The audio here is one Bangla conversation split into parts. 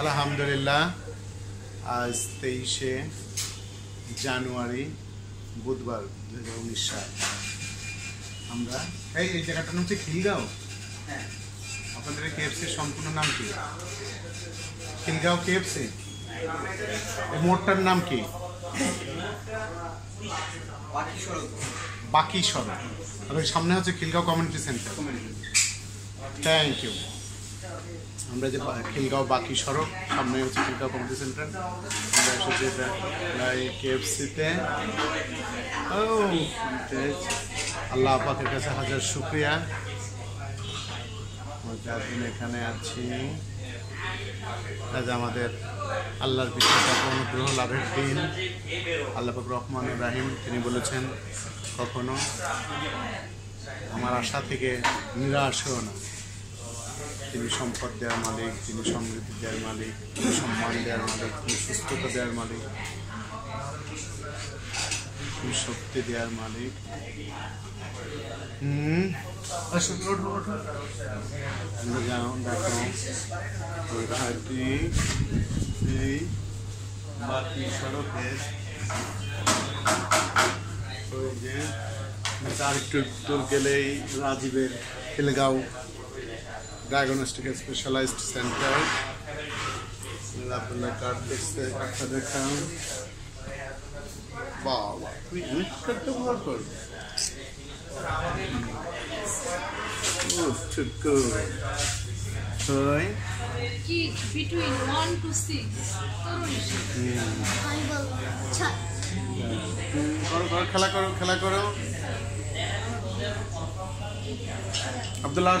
আলহামদুলিল্লাহ আজ তেইশে জানুয়ারি বুধবার দু হাজার উনিশ সাল আমরা এই এই জায়গাটার নাম হচ্ছে খিলগাঁও। আপনাদের কেএফসির সম্পূর্ণ নাম কি? খিলগাঁও কেএফসি এই মোড়টার নাম কি? বাকি সড়ক আর ওই সামনে হচ্ছে Khilgaon community centre. Thank you আমরা যে খিলগাঁও বাকি সড়ক সামনে হচ্ছে খিলগাঁও কমিউনিটি সেন্টার আমরা এসেছি প্রায় কেএফসিতে ও আল্লাহ পাকের কাছে হাজার শুক্রিয়া। চারদিন এখানে আছি। আজ আমাদের আল্লাহর বিশেষ অনুগ্রহ লাভের দিন। আল্লাহাক রহমান ইব্রাহিম, তিনি বলেছেন, কখনো আমার আশা থেকে নিরাশ হও না। তিনি সম্পদ দেওয়ার মালিক, তিনি সমৃদ্ধি দেওয়ার মালিক, তিনি সম্মান দেওয়ার মালিক, তিনি সুস্থতা দেওয়ার মালিক, তিনি শক্তি দেওয়ার মালিক। ওই যে, তার একটু গেলেই রাজীবের খিলগাঁও। ডায়াগনস্টিক স্পেশালাইজড সেন্টার আপনার কার্ড দেখতে কার্ডটা দেখান। বাবা তুই ইউজ করতে ভালো কর। তাই Kids between 1 to 6 তরুণী করো করো খেলা করো খেলা করো। আব্দুল্লাহ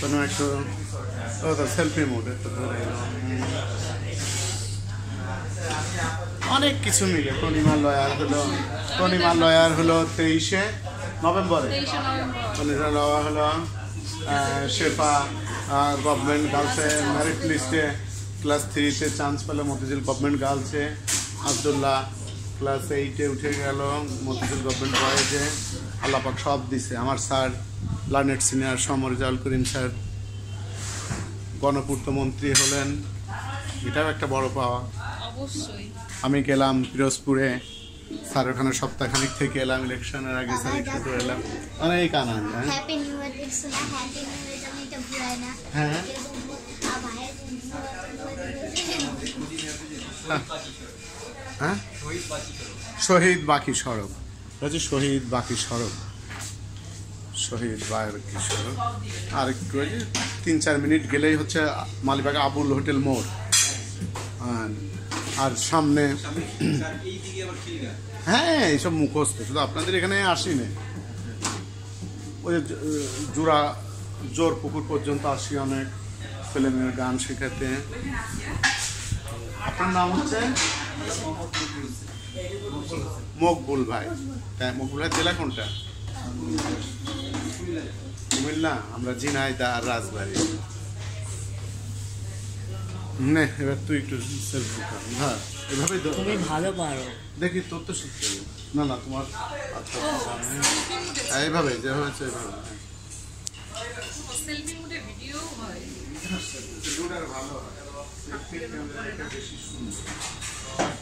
কোনো একটু ও তো সেলফি মোড। অনেক কিছু মিলে। পূর্ণিমা লয়ার হলো পূর্ণিমা লয়ার হলো তেইশে নভেম্বরে। পনেরো লওয়া হলো শেফা গভর্নমেন্ট গার্লসে মেরিট লিস্টে ক্লাস থ্রিতে চান্স পেল মতিঝিল গভর্নমেন্ট গার্লসে আবদুল্লাহ ক্লাস এইটে উঠে গেল মতিঝিল গভর্নমেন্ট বয়েজে আল্লাপাক সব দিছে। আমার স্যার লার্নেট সিনিয়র সমর রেজাউল করিম স্যার। গণপূর্ত মন্ত্রী হলেন। এটাও একটা বড় পাওয়া। অবশ্যই। আমি গেলাম পিরোজপুরে। স্যার ওখানে সপ্তাহখানিক থেকে এলাম ইলেকশনের আগে স্যার একটু এলাম। অনেক আনন্দ হ্যাঁ? হ্যাপি নিউ ইয়ার দেখছ না? হ্যাপি নিউ ইয়ার আমি এটা ভুলাই না। হ্যাঁ। হ্যাঁ? শহীদ বাকি সড়ক। হচ্ছে শহীদ বাকি সড়ক। শহীদ বাকি সড়ক। আর একটু তিন চার মিনিট গেলেই হচ্ছে মালিবাগ আবুল হোটেল মোড়। আর- আর সামনে হ্যাঁ এইসব মুখস্থ। শুধু আপনাদের এখানে আসি না ওই জোড়া জোর পুকুর পর্যন্ত আসি অনেক। ছেলেমেয়ের গান শেখাতে। আপনার নাম হচ্ছে? মকবুল ভাই। তাই মকবুল ভাই জেলা কোনটা? কুমিল্লা। আমরা ঝিনাইদা আর রাজবাড়ি। নে এবার তুই একটু সেলফি কর। হ্যাঁ এভাবেই ধর। তুমি ভালো পারো। দেখি তোর তো শিখতে না না তোমার আচ্ছা হ্যাঁ, এইভাবে যে হয়েছে এইভাবে হ্যাঁ। সেলফি মুডে ভিডিও হয়।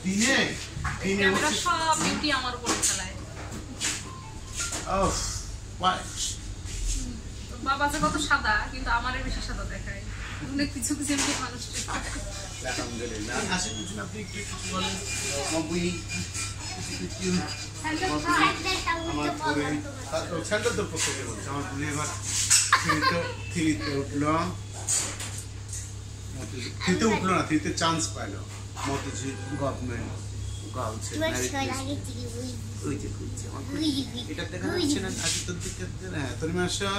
দিনে? দিনে সব আমার উপরে চালায়। উফ, why? বাবা যে কত সাদা কিন্তু আমারে বেশি সাদা দেখায়। অনেক কিছু কিছু এমনি মানুষ আলহামদুলিল্লাহ। আসে কিছু আপনি একটু কিছু বলেন। মকবুল আমার পরে স্যান্ডেল তো প্রত্যেকে বলছে। আমার পুরি এবার থ্রিতে থ্রিতে উঠল। থ্রিতে উঠল না থ্রিতে চান্স পাইলো। মতিঝিল গভর্নমেন্ট গার্লস ওই যে খুঁজছে আমার এটা দেখা যাচ্ছে না আজ তোর দিকে হ্যাঁ তোর মাসা